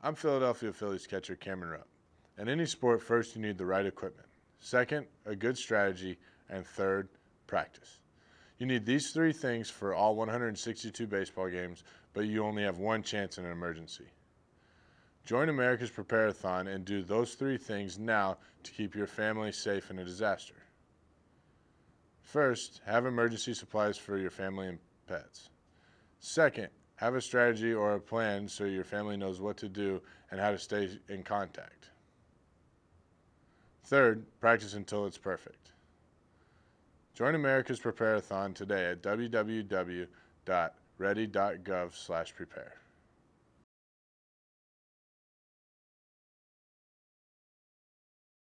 I'm Philadelphia Phillies catcher Cameron Rupp. In any sport, first you need the right equipment. Second, a good strategy. And third, practice. You need these three things for all 162 baseball games, but you only have one chance in an emergency. Join America's PrepareAthon and do those three things now to keep your family safe in a disaster. First, have emergency supplies for your family and pets. Second, have a strategy or a plan so your family knows what to do and how to stay in contact. Third, practice until it's perfect. Join America's PrepareAthon today at www.ready.gov/prepare.